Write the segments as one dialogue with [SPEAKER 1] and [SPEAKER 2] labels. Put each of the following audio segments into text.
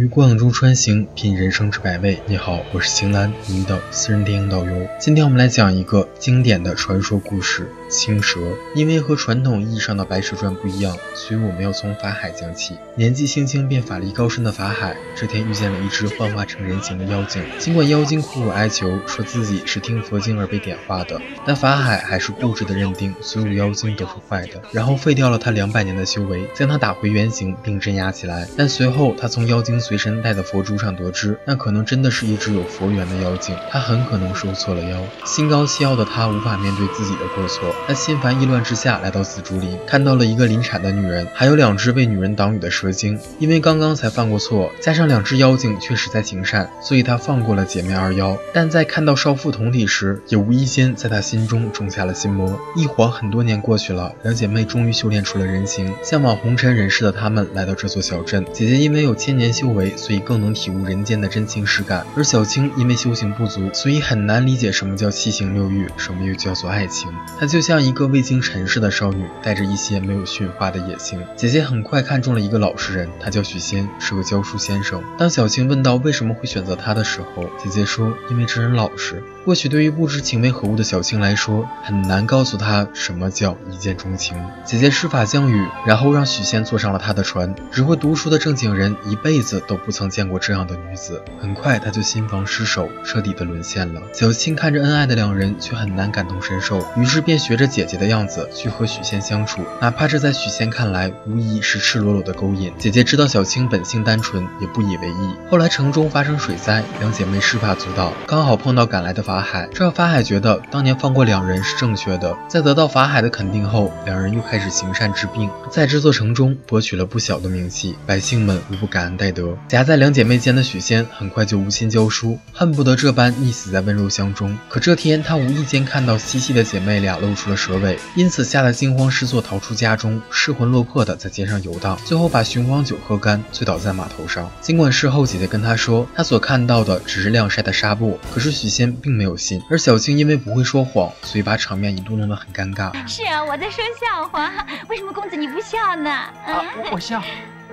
[SPEAKER 1] 于光影中穿行，品人生之百味。你好，我是邢岚，您的私人电影导游。今天我们来讲一个经典的传说故事——青蛇。因为和传统意义上的《白蛇传》不一样，所以我们要从法海讲起。年纪轻轻便法力高深的法海，这天遇见了一只幻化成人形的妖精。尽管妖精苦苦哀求，说自己是听佛经而被点化的，但法海还是固执地认定所有妖精都是坏的，然后废掉了他两百年的修为，将他打回原形并镇压起来。但随后他从妖精。随身带的佛珠上得知，那可能真的是一只有佛缘的妖精，他很可能收错了妖。心高气傲的他无法面对自己的过错，他心烦意乱之下来到紫竹林，看到了一个临产的女人，还有两只为女人挡雨的蛇精。因为刚刚才犯过错，加上两只妖精确实在行善，所以他放过了姐妹二妖。但在看到少妇同体时，也无意间在他心中种下了心魔。一晃很多年过去了，两姐妹终于修炼出了人形，向往红尘人世的她们来到这座小镇。姐姐因为有千年修为。所以更能体悟人间的真情实感，而小青因为修行不足，所以很难理解什么叫七情六欲，什么又叫做爱情。她就像像一个未经尘世的少女，带着一些没有驯化的野性。姐姐很快看中了一个老实人，他叫许仙，是个教书先生。当小青问到为什么会选择他的时候，姐姐说：“因为这人老实。”或许对于不知情为何物的小青来说，很难告诉她什么叫一见钟情。姐姐施法降雨，然后让许仙坐上了她的船。只会读书的正经人一辈子都不曾见过这样的女子。很快他就心房失守，彻底的沦陷了。小青看着恩爱的两人，却很难感同身受，于是便学着姐姐的样子去和许仙相处，哪怕这在许仙看来无疑是赤裸裸的勾引。姐姐知道小青本性单纯，也不以为意。后来城中发生水灾，两姐妹施法阻挡，刚好碰到赶来的法海，这让法海觉得当年放过两人是正确的。在得到法海的肯定后，两人又开始行善治病，在这座城中博取了不小的名气，百姓们无不感恩戴德。夹在两姐妹间的许仙很快就无心教书，恨不得这般溺死在温柔乡中。可这天他无意间看到嬉戏的姐妹俩露出了蛇尾，因此吓得惊慌失措，逃出家中，失魂落魄的在街上游荡，最后把雄黄酒喝干，醉倒在码头上。尽管事后姐姐跟他说，他所看到的只是晾晒的纱布，可是许仙并没有信。而小青因为不会说谎，所以把场面一度弄得很尴尬。
[SPEAKER 2] 是啊，我在说笑话，为什么公子你不笑呢？
[SPEAKER 3] 啊，我笑，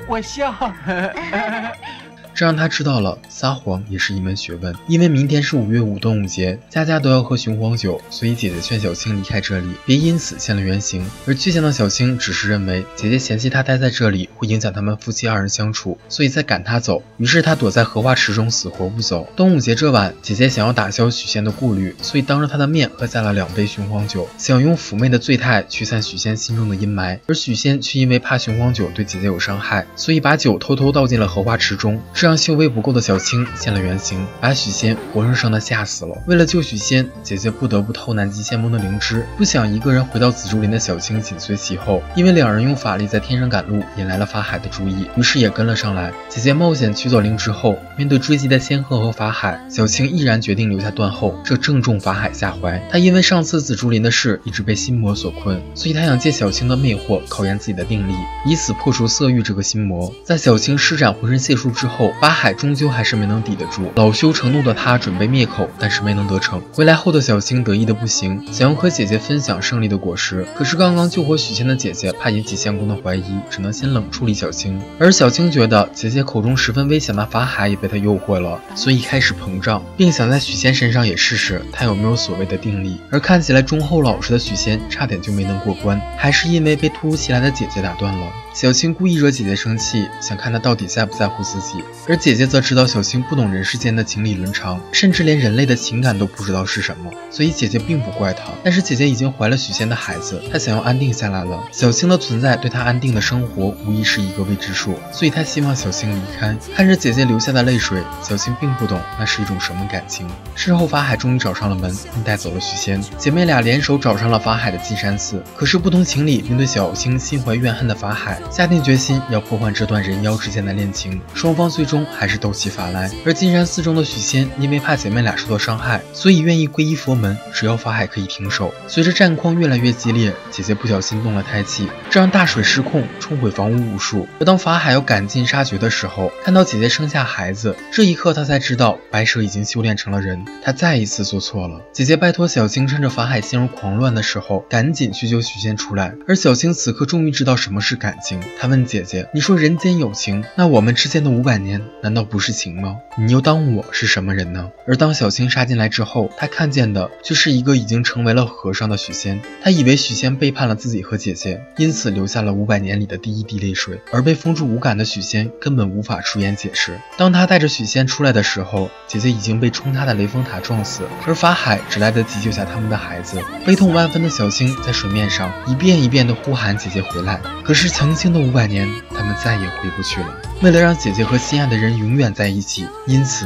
[SPEAKER 3] 我笑。
[SPEAKER 1] 这让他知道了撒谎也是一门学问。因为明天是五月五端午节，家家都要喝雄黄酒，所以姐姐劝小青离开这里，别因此现了原形。而倔强的小青只是认为姐姐嫌弃她待在这里会影响他们夫妻二人相处，所以在赶她走。于是她躲在荷花池中死活不走。端午节这晚，姐姐想要打消许仙的顾虑，所以当着他的面喝下了两杯雄黄酒，想用妩媚的醉态驱散许仙心中的阴霾。而许仙却因为怕雄黄酒对姐姐有伤害，所以把酒偷偷倒进了荷花池中。让修为不够的小青现了原形，把许仙活生生的吓死了。为了救许仙，姐姐不得不偷南极仙翁的灵芝，不想一个人回到紫竹林的小青紧随其后。因为两人用法力在天上赶路，引来了法海的注意，于是也跟了上来。姐姐冒险取走灵芝后，面对追击的仙鹤和法海，小青毅然决定留下断后，这正中法海下怀。他因为上次紫竹林的事一直被心魔所困，所以他想借小青的魅惑考验自己的定力，以此破除色欲这个心魔。在小青施展浑身解数之后，法海。终究还是没能抵得住，恼羞成怒的他准备灭口，但是没能得逞。回来后的小青得意的不行，想要和姐姐分享胜利的果实。可是刚刚救活许仙的姐姐怕引起相公的怀疑，只能先冷处理小青。而小青觉得姐姐口中十分危险的法海也被她诱惑了，所以开始膨胀，并想在许仙身上也试试他有没有所谓的定力。而看起来忠厚老实的许仙差点就没能过关，还是因为被突如其来的姐姐打断了。小青故意惹姐姐生气，想看她到底在不在乎自己，而姐姐。则知道小青不懂人世间的情理伦常，甚至连人类的情感都不知道是什么，所以姐姐并不怪她。但是姐姐已经怀了许仙的孩子，她想要安定下来了。小青的存在对她安定的生活无疑是一个未知数，所以她希望小青离开。看着姐姐流下的泪水，小青并不懂那是一种什么感情。事后法海终于找上了门，并带走了许仙。姐妹俩联手找上了法海的金山寺，可是不同情理，并对小青心怀怨恨的法海下定决心要破坏这段人妖之间的恋情。双方最终还是。斗起法来，而金山寺中的许仙因为怕姐妹俩受到伤害，所以愿意皈依佛门，只要法海可以停手。随着战况越来越激烈，姐姐不小心动了胎气，这让大水失控，冲毁房屋无数。而当法海要赶尽杀绝的时候，看到姐姐生下孩子，这一刻他才知道白蛇已经修炼成了人，他再一次做错了。姐姐拜托小青，趁着法海陷入狂乱的时候，赶紧去救许仙出来。而小青此刻终于知道什么是感情，她问姐姐：“你说人间有情，那我们之间的五百年难道不是情吗？你又当我是什么人呢？而当小青杀进来之后，她看见的却是一个已经成为了和尚的许仙。她以为许仙背叛了自己和姐姐，因此流下了五百年里的第一滴泪水。而被封住五感的许仙根本无法出言解释。当他带着许仙出来的时候，姐姐已经被冲塌的雷峰塔撞死，而法海只来得及救下他们的孩子。悲痛万分的小青在水面上一遍一遍地呼喊姐姐回来，可是曾经的五百年，他们再也回不去了。为了让姐姐和心爱的人永远在一起，因此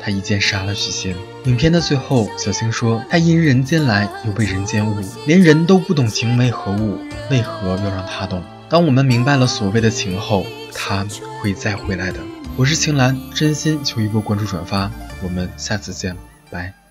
[SPEAKER 1] 他一剑杀了许仙。影片的最后，小青说：“他因人间来，又被人间误，连人都不懂情为何物，为何要让他懂？”当我们明白了所谓的情后，他会再回来的。我是青兰，真心求一波关注转发，我们下次见，拜。